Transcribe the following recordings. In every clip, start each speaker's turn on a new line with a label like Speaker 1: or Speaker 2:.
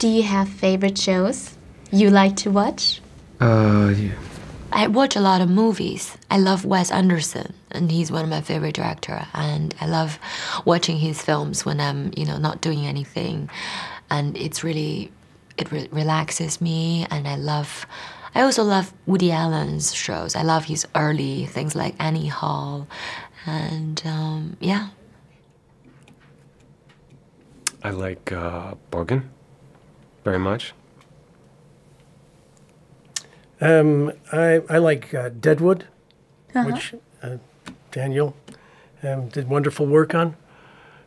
Speaker 1: Do you have favorite shows you like to watch?
Speaker 2: Uh, yeah.
Speaker 3: I watch a lot of movies. I love Wes Anderson, and he's one of my favorite director. And I love watching his films when I'm, you know, not doing anything, and it's really, it re relaxes me. And I love, I also love Woody Allen's shows. I love his early things like Annie Hall, and um, yeah.
Speaker 2: I like uh, Borgen very much.
Speaker 4: Um, I, I like uh, Deadwood, which uh, Daniel um, did wonderful work on.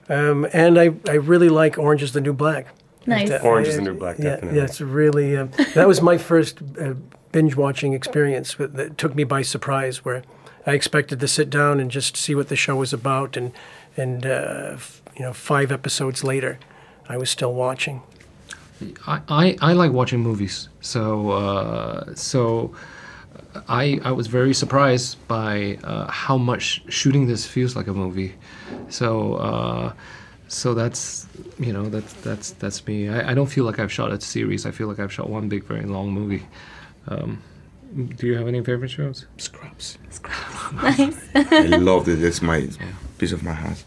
Speaker 4: Um, and I, I really like Orange is the New Black.
Speaker 1: Nice.
Speaker 4: Uh,
Speaker 2: Orange is the New Black,
Speaker 4: yeah,
Speaker 2: definitely.
Speaker 4: Yeah, it's really, um, that was my first uh, binge watching experience that took me by surprise where I expected to sit down and just see what the show was about. And, and uh, f- you know, five episodes later, I was still watching.
Speaker 5: I, I, I like watching movies, so uh, so I I was very surprised by uh, how much shooting this feels like a movie. So uh, so that's you know that's that's that's me. I, I don't feel like I've shot a series. I feel like I've shot one big, very long movie. Um, do you have any favorite shows?
Speaker 6: Scrubs.
Speaker 1: Nice.
Speaker 6: I love it. It's my piece of my heart.